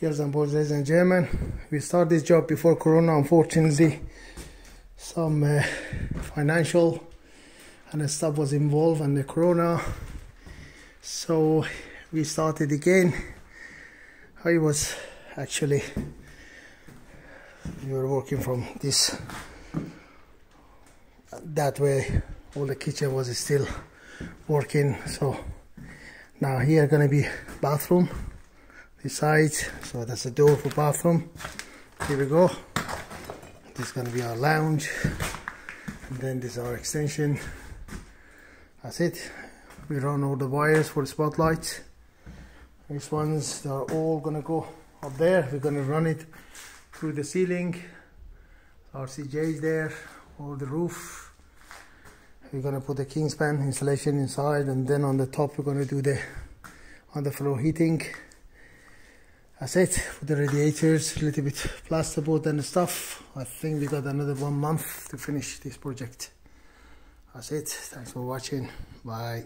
Girls and boys, ladies and gentlemen, we started this job before Corona. Unfortunately, some uh, financial and stuff was involved and the Corona. So we started again. I was actually we were working from this that way. All the kitchen was still working. So now here gonna be bathroom this side. So that's the door for bathroom. Here we go. This is going to be our lounge. And then this is our extension. That's it. We run all the wires for the spotlights. These ones they're all going to go up there. We're to run it through the ceiling. RSJs there or the roof. We're to put the kingspan insulation inside and then on the top we're to do the on the floor heating that's it with the radiators a little bit plasterboard and stuff. I think we got another one month to finish this project. That's it. Thanks for watching. Bye